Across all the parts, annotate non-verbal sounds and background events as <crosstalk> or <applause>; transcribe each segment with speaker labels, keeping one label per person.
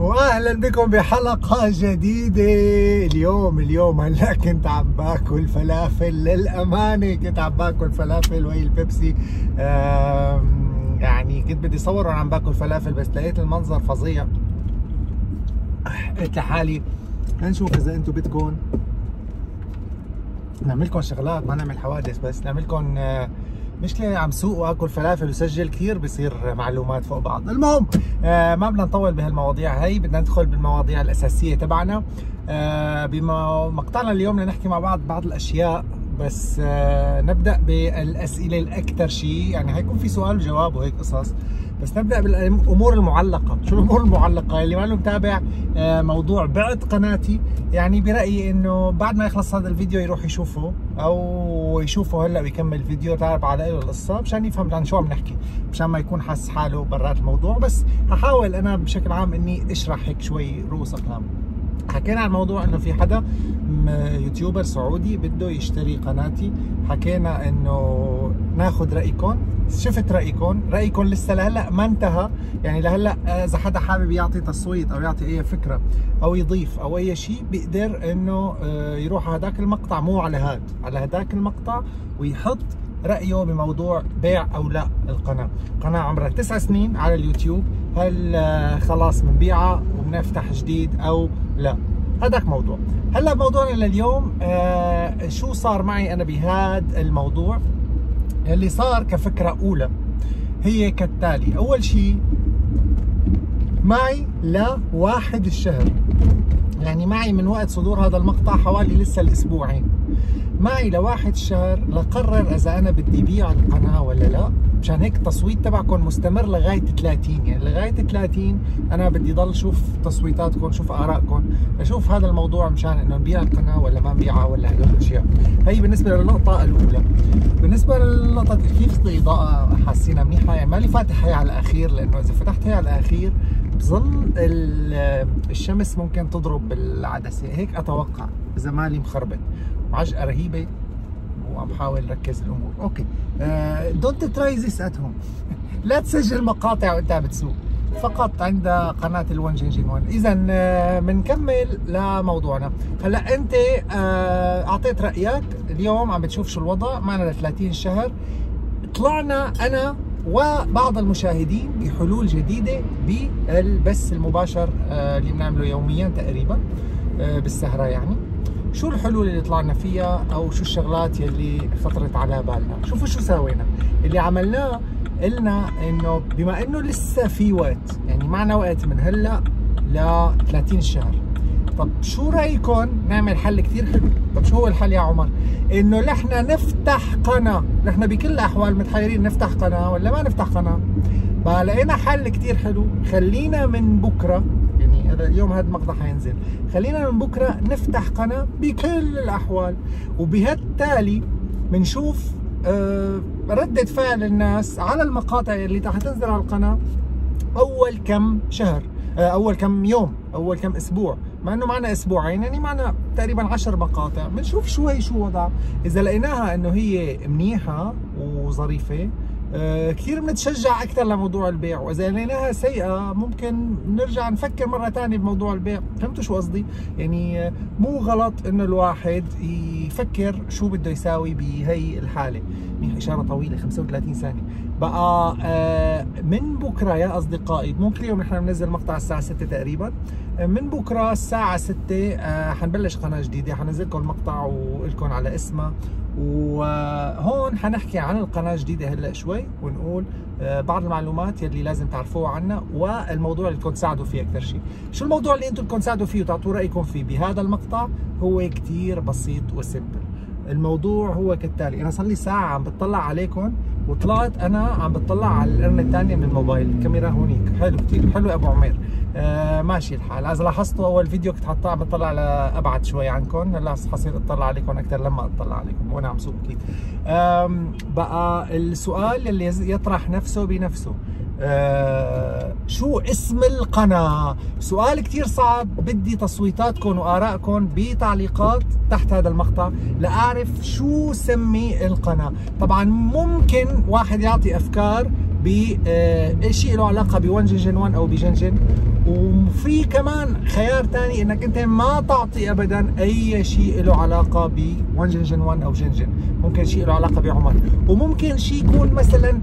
Speaker 1: واهلا بكم بحلقة جديدة. اليوم اليوم هلا كنت عم باكل فلافل للأمانة. كنت عم باكل فلافل وهي البيبسي. يعني كنت بدي صور وأنا عم باكل فلافل بس لقيت المنظر فظيع. قلت لحالي نشوف إذا أنتم بدكم. نعمل لكم شغلات ما نعمل حوادث بس نعمل لكم آه مشكلة عم سوق واكل فلافل وسجل كثير بصير معلومات فوق بعض، المهم آه ما بدنا نطول بهالمواضيع هي بدنا ندخل بالمواضيع الأساسية تبعنا. آه بمقطعنا اليوم بدنا نحكي مع بعض بعض الأشياء بس آه نبدأ بالأسئلة الأكثر شيء. يعني حيكون في سؤال وجواب وهيك قصص. بس نبدأ بالأمور المعلقة. شو الأمور المعلقة؟ اللي ما له متابع آه، موضوع بعت قناتي. يعني برأيي إنه بعد ما يخلص هذا الفيديو يروح يشوفه أو يشوفه هلأ ويكمل الفيديو تعرف على له القصة مشان يفهم عن شو عم نحكي مشان ما يكون حاسس حاله برات الموضوع. بس هحاول أنا بشكل عام إني أشرح هيك شوي رؤوس أقلام. حكينا عن موضوع إنه في حدا يوتيوبر سعودي بده يشتري قناتي. حكينا إنه ناخذ رايكم شفت رايكم رايكم لسه لهلأ ما انتهى. يعني لهلأ إذا حدا حابب يعطي تصويت أو يعطي أي فكرة أو يضيف أو أي شيء بيقدر إنه آه، يروح على هذاك المقطع مو على هاد على هذاك المقطع ويحط رأيه بموضوع بيع أو لا القناة. قناة عمرها تسع سنين على اليوتيوب. هل آه، خلاص بنبيعها وبنفتح جديد أو لا؟ هذاك موضوع. هلأ موضوعنا لليوم آه شو صار معي أنا بهذا الموضوع؟ اللي صار كفكرة أولى. هي كالتالي. أول شيء معي لواحد الشهر. يعني معي من وقت صدور هذا المقطع حوالي لسه الأسبوعين. معي لواحد الشهر لقرر إذا أنا بدي بيع القناة ولا لا. مشان هيك التصويت تبعكم مستمر لغاية 30 يعني لغاية 30 أنا بدي ضل شوف تصويتاتكم شوف آرائكم أشوف هذا الموضوع مشان إنه نبيع القناة ولا ما نبيعها ولا هدول الاشياء هي بالنسبة للنقطة الأولى. بالنسبة للنقطة كيف الاضاءه حاسينها منيحة؟ يعني مالي فاتح هي على الأخير لأنه إذا فتحت هي على الأخير بظن الشمس ممكن تضرب بالعدسة. هيك أتوقع إذا مالي مخربط. عجقه رهيبة. وعم بحاول ركز الأمور. Okay. Don't try this at home لا تسجل مقاطع وإنت بتسوق. فقط عند قناة ال1 جنجين 1 اذا بنكمل لموضوعنا. هلأ أنت آه، أعطيت رأيك. اليوم عم بتشوف شو الوضع. معنا ل 30 شهر. طلعنا أنا وبعض المشاهدين بحلول جديدة بالبث المباشر آه، اللي بنعمله يوميا تقريبا آه، بالسهرة يعني. شو الحلول اللي طلعنا فيها أو شو الشغلات يلي خطرت على بالنا؟ شوفوا شو سوينا. اللي عملناه قلنا إنه بما إنه لسه في وقت يعني معنا وقت من هلأ ل 30 شهر. طب شو رأيكم نعمل حل كثير حلو؟ طب شو هو الحل يا عمر؟ إنه نحن نفتح قناة. نحن بكل الأحوال متحيرين نفتح قناة ولا ما نفتح قناة؟ فلقينا حل كثير حلو. خلينا من بكرة هذا اليوم هذا المقطع حينزل. خلينا من بكرة نفتح قناة بكل الأحوال. وبهالتالي بنشوف آه ردة فعل الناس على المقاطع اللي حتنزل على القناة أول كم شهر آه أول كم يوم أول كم أسبوع. مع إنه معنا أسبوعين يعني معنا تقريبا عشر مقاطع. بنشوف شوي شو وضعها إذا لقيناها إنه هي منيحة وظريفة كثير بنتشجع أكثر لموضوع البيع وإذا لقيناها سيئة ممكن نرجع نفكر مرة ثانية بموضوع البيع. فهمتوا شو قصدي؟ يعني آه، مو غلط إنه الواحد يفكر شو بده يساوي بهي الحالة. منيح إشارة طويلة 35 ثانية. بقى آه، من بكرة يا أصدقائي مو كل يوم نحن بننزل مقطع الساعة 6 تقريبا. من بكرة الساعة 6 حنبلش قناة جديدة حنزل لكم مقطع ولكم على اسمها. وهون حنحكي عن القناة الجديدة هلأ شوي ونقول آه، بعض المعلومات يلي لازم تعرفوها عنا والموضوع اللي بدكم تساعدوا فيه أكثر شيء شو الموضوع اللي أنتم بدكم تساعدوا فيه وتعطوا رأيكم فيه؟ بهذا المقطع هو كثير بسيط وسمبل الموضوع هو كالتالي أنا صار لي ساعة عم بتطلع عليكم وطلعت أنا عم بتطلع على القرن الثانية من الموبايل الكاميرا هونيك. حلو كثير حلو أبو عمير. آه ماشي الحال. إذا لاحظتوا أول فيديو كنت حطاه عم بطلع على أبعد شوي عنكم. هلا حصير أطلع عليكم أكثر لما أطلع عليكم. وأنا عم سوق أكيد. بقى السؤال اللي يطرح نفسه بنفسه. آه شو اسم القناة؟ سؤال كتير صعب. بدي تصويتاتكم وآرائكم بتعليقات تحت هذا المقطع لأعرف شو سمي القناة. طبعا ممكن واحد يعطي أفكار بشيء آه، له علاقة بون جنجن 1 أو بجنجن. وفي كمان خيار ثاني إنك أنت ما تعطي ابدا أي شيء له علاقة ب 1 جنجن 1 أو جنجن ممكن شيء له علاقة بعمر. وممكن شيء يكون مثلا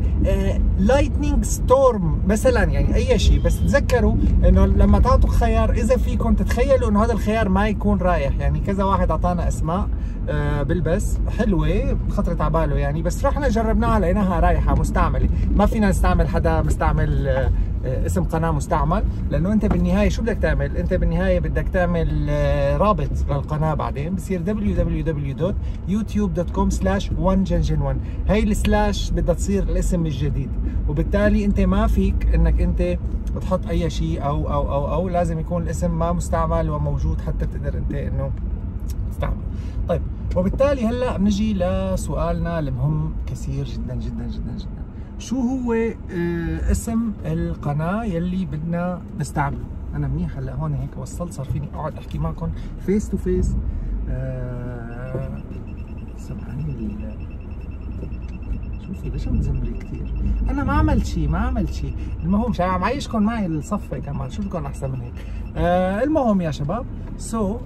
Speaker 1: lightning storm مثلا يعني أي شيء. بس تذكروا إنه لما تعطوا خيار إذا فيكم تتخيلوا إنه هذا الخيار ما يكون رايح. يعني كذا واحد أعطانا أسماء آه، بالبس. حلوة خطرت على باله يعني. بس رحنا جربناها لقيناها رايحة مستعملة. ما فينا نستعمل حدا مستعمل آه، آه، اسم قناة مستعمل. لأنه أنت بالنهاية شو بدك تعمل؟ أنت بالنهاية بدك تعمل رابط للقناة بعدين. بصير www.youtube.com slash 1 هي السلاش بدها تصير الاسم الجديد. وبالتالي أنت ما فيك إنك أنت تحط أي شيء أو أو أو أو. لازم يكون الاسم ما مستعمل وموجود حتى تقدر أنت إنه تستعمل. طيب وبالتالي هلأ بنجي لسؤالنا المهم كثير جدا جدا جدا جدا. شو هو آه، اسم القناة يلي بدنا نستعمله؟ أنا منيح هلأ هون هيك وصلت صار فيني أقعد أحكي معكم face to face سمعاني شوفي ليش عم تزمري كثير أنا ما عملت شيء ما عملت شيء المهم مش عم عايشكم معي الصفة كمان. شو بدكم أحسن من هيك؟ آه المهم يا شباب so so,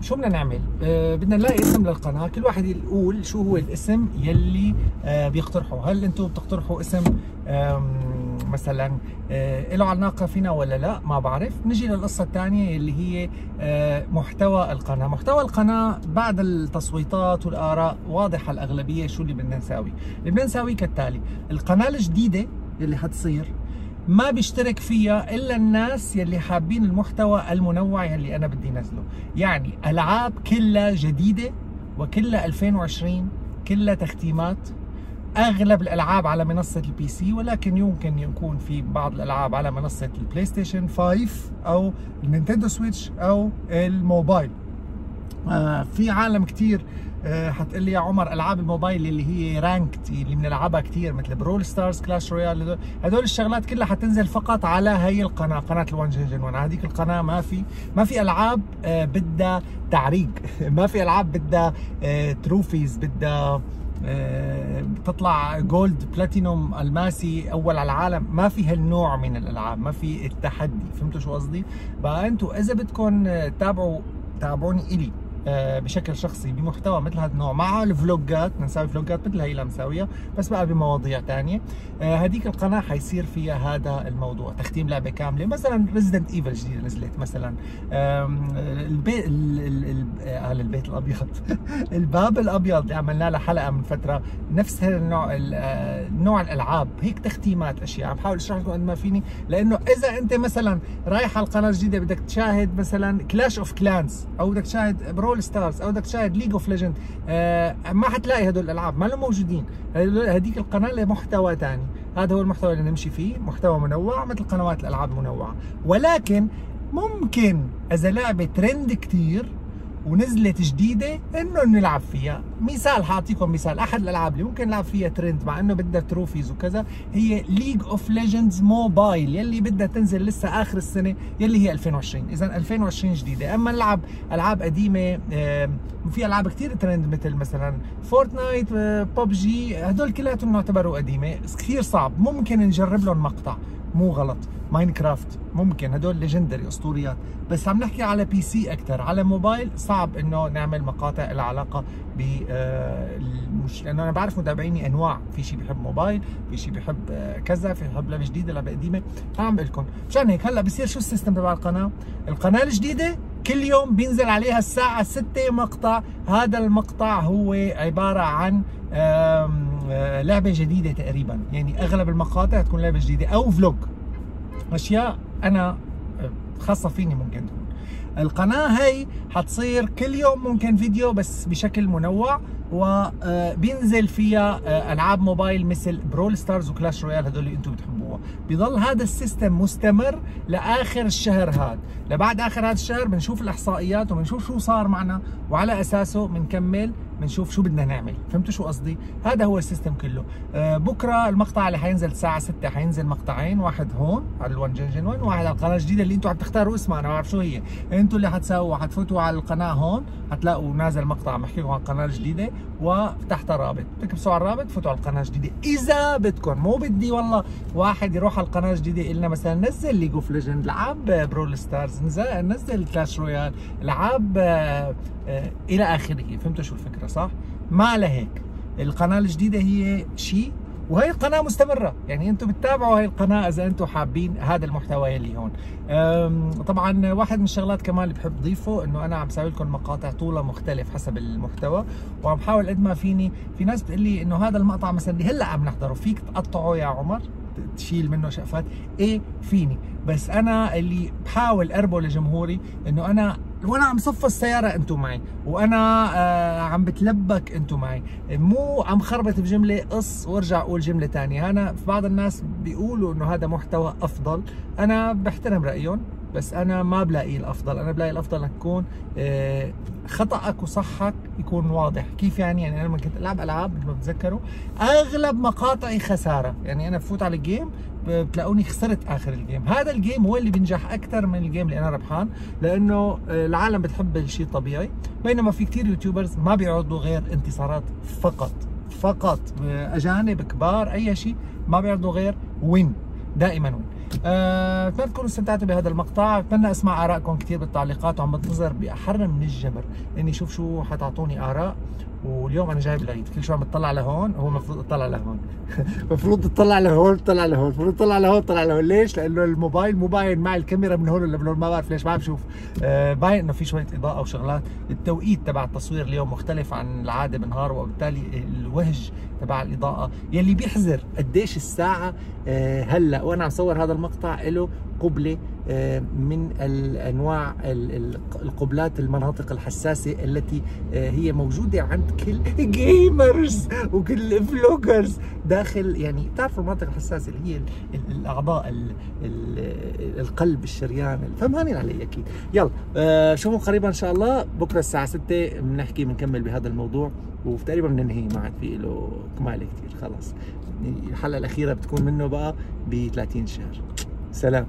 Speaker 1: شو بدنا نعمل؟ آه بدنا نلاقي اسم للقناة، كل واحد يقول شو هو الاسم يلي آه بيقترحه، هل أنتم بتقترحوا اسم مثلا آه له علاقه فينا ولا لا؟ ما بعرف، نجي للقصة الثانية اللي هي آه محتوى القناة، محتوى القناة بعد التصويتات والآراء واضحة الأغلبية شو اللي بدنا نساوي، اللي بدنا نساوي كالتالي، القناة الجديدة اللي حتصير ما بيشترك فيها إلا الناس يلي حابين المحتوى المنوع يلي أنا بدي نزله. يعني ألعاب كلها جديدة وكلها 2020 كلها تختيمات. أغلب الألعاب على منصة ال PC ولكن يمكن يكون في بعض الألعاب على منصة ال PlayStation 5 أو ال Nintendo Switch أو الموبايل. آه في عالم كثير آه، حتقول لي يا عمر ألعاب الموبايل اللي هي ranked اللي بنلعبها كثير مثل Brawl Stars Clash Royale هدول الشغلات كلها حتنزل فقط على هي القناة قناة الوان جن 1 هذيك القناة ما في ما في ألعاب آه، بدها تعريق. <laughs> ما في ألعاب بدها trophies آه، بدها تطلع gold platinum الماسي أول على العالم. ما في هالنوع من الألعاب ما في التحدي. فهمتوا شو قصدي؟ بقى أنتم إذا بدكم تتابعوا تابعوني إلي. آه، بشكل شخصي بمحتوى مثل هذا النوع. مع الفلوجات نسوي فلوجات مثل هي اللي مساويها بس بقى بمواضيع ثانية هذيك آه، القناة حيصير فيها هذا الموضوع تختيم لعبة كاملة. مثلا Resident Evil جديدة نزلت مثلا. البيت آه، البيت الأبيض؟ <laughs> الباب الأبيض. اللي عملنا له حلقة من فترة. نفس النوع نوع الألعاب. هيك تختيمات أشياء. عم بحاول أشرح لكم قد ما فيني. لأنه إذا أنت مثلا رايح على القناة الجديدة بدك تشاهد مثلا Clash of Clans أو بدك تشاهد Braw Brawl Stars أو بدك تشاهد League of Legend ما حتلاقي هدول الألعاب ما لهم موجودين. هذيك القناة لمحتوى ثاني هذا هو المحتوى اللي نمشي فيه محتوى منوع مثل قنوات الألعاب منوعة. ولكن ممكن اذا لعبة ترند كثير ونزلت جديدة إنه نلعب فيها. مثال حاعطيكم مثال أحد الألعاب اللي ممكن نلعب فيها ترند مع إنه بدها trophies وكذا هي League of Legends موبايل يلي بدها تنزل لسه آخر السنة يلي هي 2020 اذا 2020 جديدة. أما نلعب ألعاب قديمة في ألعاب كثير ترند مثل مثلا Fortnite PUBG هدول كلياتهم نعتبروا قديمة. كثير صعب. ممكن نجرب لهم مقطع. مو غلط. Minecraft ممكن هدول legendary أسطوريات. بس عم نحكي على PC أكثر على موبايل صعب إنه نعمل مقاطع لها علاقة ب آه، مش لأنه أنا بعرف متابعيني أنواع. في شيء بيحب موبايل في شيء بيحب آه، كذا في بيحب لعبة جديدة لعبة قديمة. فعم بقول لكم. مشان هيك هلأ بصير شو ال system تبع القناة؟ القناة الجديدة كل يوم بينزل عليها الساعة 6 مقطع. هذا المقطع هو عبارة عن آه، لعبة جديدة تقريبا. يعني أغلب المقاطع تكون لعبة جديدة أو vlog. أشياء أنا خاصة فيني ممكن تكون. القناة هي حتصير كل يوم ممكن فيديو بس بشكل منوع. وبينزل فيها آه، ألعاب موبايل مثل Brawl Stars و Clash Royale هدول اللي أنتم بتحبوها. بيضل هذا ال system مستمر لآخر الشهر هذا لبعد آخر هذا الشهر بنشوف الإحصائيات وبنشوف شو صار معنا وعلى أساسه بنكمل بنشوف شو بدنا نعمل. فهمتوا شو قصدي؟ هذا هو ال system كله. آه بكرة المقطع اللي حينزل الساعة 6 حينزل مقطعين واحد هون على الون جنجن 1 وواحد على القناة الجديدة اللي أنتم عم تختاروا اسمها أنا ما بعرف شو هي. أنتم اللي حتساووا حتفوتوا على القناة هون حتلاقوا نازل مقطع عم لكم عن القناة الجديدة. وتحت رابط بتكبسوا على الرابط فوتوا على القناة الجديدة. إذا بدكم مو بدي والله واحد يروح على القناة الجديدة لنا مثلا نزل League of Legend لعب Brawl Stars نزل Clash Royale لعب آه، آه، إلى آخره. فهمتوا شو الفكرة صح؟ ما لهيك القناة الجديدة هي شيء وهي القناة مستمرة. يعني أنتم بتتابعوا هاي القناة إذا أنتم حابين هذا المحتوى اللي هون. طبعا واحد من الشغلات كمان اللي بحب ضيفه إنه أنا عم سوي لكم مقاطع طولها مختلف حسب المحتوى. وعم بحاول قد ما فيني في ناس بتقول لي إنه هذا المقطع مثلا اللي هلأ عم نحضره فيك تقطعه يا عمر؟ تشيل منه شقفات؟ إيه فيني. بس أنا اللي بحاول اربو لجمهوري إنه أنا وأنا عم صف السياره أنتم معي وأنا آه عم بتلبك أنتم معي. مو عم خربط بجملة قص وارجع أقول جملة ثانية أنا في بعض الناس بيقولوا إنه هذا محتوى أفضل. أنا بحترم رأيهم. بس أنا ما بلاقي الأفضل. أنا بلاقي الأفضل إنك تكون آه، خطأك وصحك يكون واضح. كيف يعني؟ يعني أنا لما كنت ألعب ألعاب مثل ما بتذكروا أغلب مقاطعي خسارة. يعني أنا بفوت على ال game بتلاقوني خسرت آخر ال game. هذا ال game هو اللي بينجح أكثر من ال game اللي أنا ربحان لأنه آه، العالم بتحب الشيء الطبيعي. بينما في كثير YouTubers ما بيعرضوا غير انتصارات فقط. فقط. اجانب كبار أي شيء ما بيعرضوا غير win دائما win اتمنى تكونوا استمتعتوا بهذا المقطع. أتمنى أسمع آرائكم كثير بالتعليقات وعم بنتظر بأحر من الجمر إني أشوف شو حتعطوني آراء. واليوم أنا جايب العيد كل شوي عم بتطلع لهون هو المفروض اطلع لهون. <laughs> المفروض تطلع لهون تطلع لهون المفروض تطلع لهون تطلع لهون. ليش؟ لأنه الموبايل مو باين معي الكاميرا من هون ولا من هون ما بعرف ليش ما عم بشوف. آه باين إنه في شوية إضاءة وشغلات. التوقيت تبع التصوير اليوم مختلف عن العادة بالنهار وبالتالي الوهج تبع الإضاءة يلي بيحذر قديش الساعة آه هلأ وأنا عم صور هذا المقطع له قبلة من الانواع القبلات المناطق الحساسة التي آه، هي موجودة عند كل جيمرز وكل فلوجرز داخل يعني بتعرفوا المناطق الحساسة اللي هي الأعضاء القلب الشريان فهمانين علي أكيد. يلا آه، شوفوا قريبا إن شاء الله؟ بكرة الساعة 6 بنحكي بنكمل بهذا الموضوع وتقريبا بننهي ما عاد في له كماله كثير خلص الحلقة الأخيرة بتكون منه بقى ب 30 شهر. سلام.